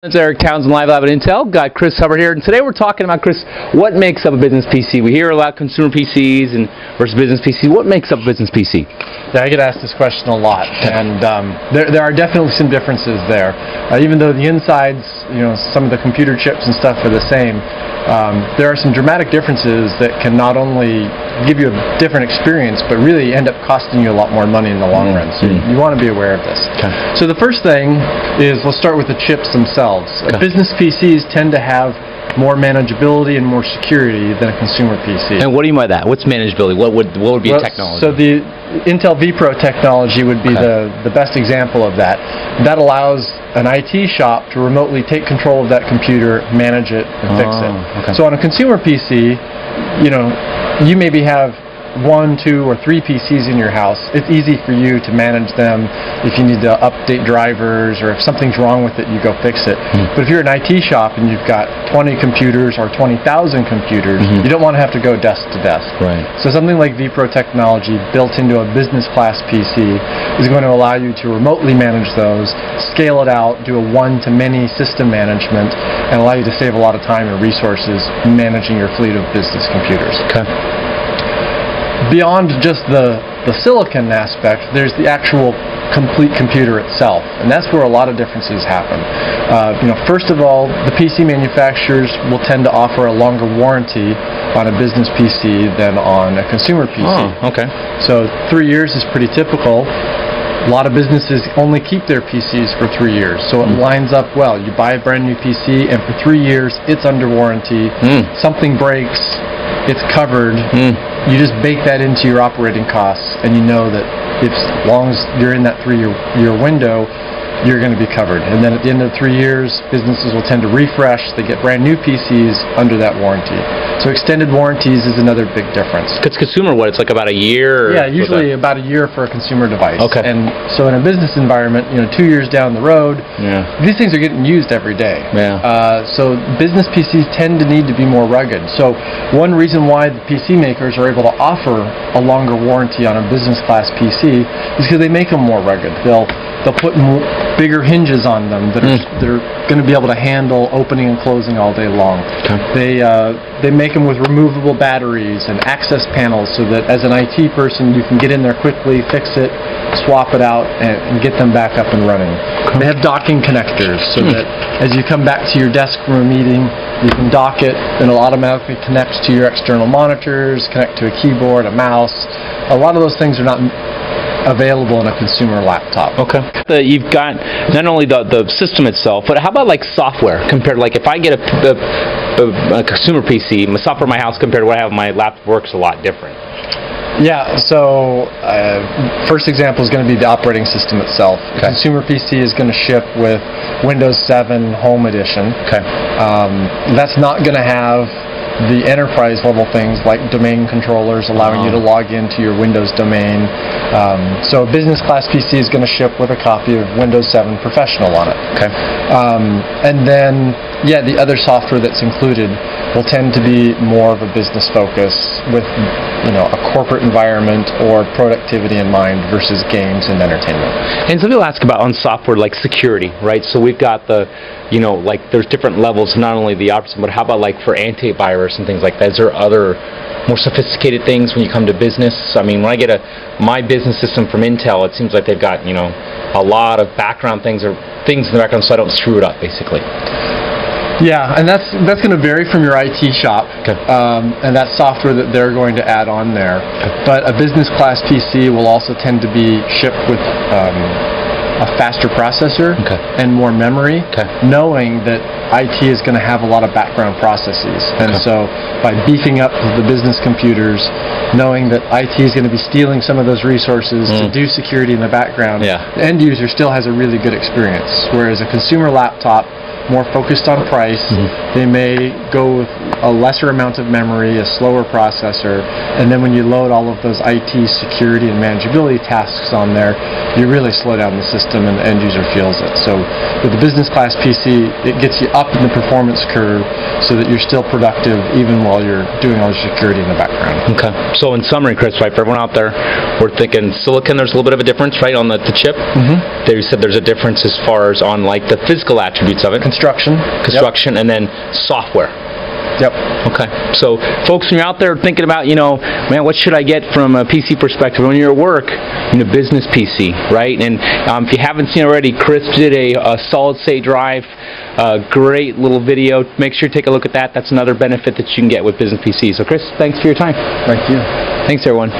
It's Eric Townsend live at Intel. Got Chris Hubbard here, and today we're talking about Chris. What makes up a business PC? We hear a lot consumer PCs and versus business PC. What makes up a business PC? Yeah, I get asked this question a lot, and um, there, there are definitely some differences there. Uh, even though the insides, you know, some of the computer chips and stuff are the same, um, there are some dramatic differences that can not only give you a different experience, but really end up costing you a lot more money in the long run. So you, you want to be aware of this. Okay. So the first thing is let's start with the chips themselves. Uh. Business PCs tend to have more manageability and more security than a consumer PC. And what do you mean by that? What's manageability? What would what would be Well, a technology? So the Intel vPro technology would be Okay. the, the best example of that. That allows an IT shop to remotely take control of that computer, manage it, and fix Oh, it. okay. So on a consumer PC, you know, you maybe have one, two, or three PCs in your house. It's easy for you to manage them. If you need to update drivers or if something's wrong with it, you go fix it. Hmm. But if you're an IT shop and you've got 20 computers or 20,000 computers, Mhm. you don't want to have to go desk to desk. right. So something like vPro technology built into a business class PC is going to allow you to remotely manage those, scale it out, do a one-to-many system management, and allow you to save a lot of time and resources managing your fleet of business computers. Okay. Beyond just the, the silicon aspect, there's the actual complete computer itself, and that's where a lot of differences happen. Uh, you know, first of all, the PC manufacturers will tend to offer a longer warranty on a business PC than on a consumer PC. Oh, okay. So three years is pretty typical. A lot of businesses only keep their PCs for three years, so it lines up well. You buy a brand new PC, and for three years, it's under warranty. Mm. Something breaks, it's covered. Mm. You just bake that into your operating costs, and you know that if, as long as you're in that three-year year window, you're going to be covered. And then at the end of three years, businesses will tend to refresh. They get brand new PCs under that warranty. So extended warranties is another big difference. It's consumer. What? It's like about a year. Yeah, usually about a year for a consumer device. Okay. And so in a business environment, you know, two years down the road, Yeah. these things are getting used every day. Yeah. Uh, so business PCs tend to need to be more rugged. So one reason why the PC makers are able to offer a longer warranty on a business class PC is because they make them more rugged. They'll they'll put more, bigger hinges on them that are Mm. that are going to be able to handle opening and closing all day long. Okay. They uh, they make them with removable batteries and access panels so that as an IT person you can get in there quickly, fix it, swap it out, and, and get them back up and running. They have docking connectors so that as you come back to your desk from a meeting, you can dock it, and it'll automatically connect to your external monitors, connect to a keyboard, a mouse. A lot of those things are not available in a consumer laptop. Okay. The, you've got not only the, the system itself, but how about like software compared? Like if I get a, a, a, a consumer PC, my software in my house compared to what I have on my laptop works a lot different. Yeah, so uh, first example is going to be the operating system itself. Okay. consumer PC is going to ship with Windows 7 Home Edition. Okay. Um, that's not going to have the enterprise level things like domain controllers allowing you to Oh. log into your Windows domain. Um, so a business class PC is going to ship with a copy of Windows 7 Professional on it. Okay. Um, and then, yeah, the other software that's included will tend to be more of a business focus with, you know, a corporate environment or productivity in mind versus games and entertainment. And some people ask about on software like security, right? So we've got the, you know, like there's different levels, not only the operating, but how about like for antivirus and things like that? Is there other more sophisticated things when you come to business? I mean, when I get a my business system from Intel, it seems like they've got you know a lot of background things or things in the background so I don't screw it up, basically. Yeah, and that's that's going to vary from your IT shop, Okay. um, and that software that they're going to add on there. But a business class PC will also tend to be shipped with um, a faster processor Okay. and more memory, Okay. knowing that IT is going to have a lot of background processes. And Okay. so by beefing up the business computers, knowing that IT is going to be stealing some of those resources to Mm. do security in the background, Yeah. the end user still has a really good experience. Whereas a consumer laptop, more focused on price, Mhm. they may go with a lesser amount of memory, a slower processor, and then when you load all of those IT security and manageability tasks on there, you really slow down the system and the end user feels it. So with the business class PC, it gets you up in the performance curve so that you're still productive even while you're doing all your security in the background. Okay. So in summary, Chris, right, for everyone out there, we're thinking silicon. There's a little bit of a difference, right, on the, the chip. Mm-hmm. There you said there's a difference as far as on like the physical attributes of it. construction. Yep. construction, and then software. Yep. Okay. So, folks, when you're out there thinking about, you know, man, what should I get from a PC perspective? When you're at work, you know, business PC, right? And um, if you haven't seen already, Chris did a, a solid state drive, uh, great little video. Make sure you take a look at that. That's another benefit that you can get with business PC. So, Chris, thanks for your time. Thank you. Thanks, everyone.